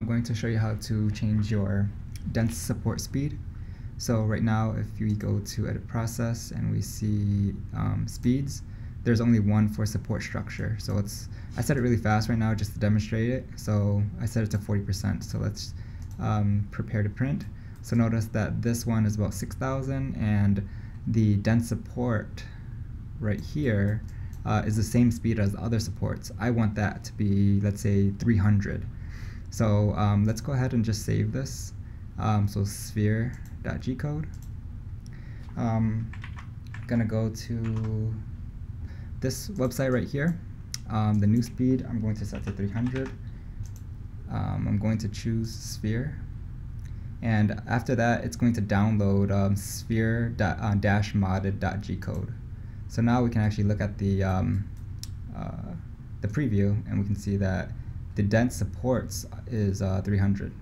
I'm going to show you how to change your dense support speed. So right now, if we go to edit process and we see um, speeds, there's only one for support structure. So it's I set it really fast right now just to demonstrate it. So I set it to 40%. So let's um, prepare to print. So notice that this one is about 6,000 and the dense support right here uh, is the same speed as the other supports. I want that to be, let's say, 300. So um, let's go ahead and just save this. Um, so sphere.gcode. Um, gonna go to this website right here. Um, the new speed I'm going to set to 300. Um, I'm going to choose sphere. And after that, it's going to download um, sphere-modded.gcode. So now we can actually look at the um, uh, the preview, and we can see that the dense supports is uh, 300.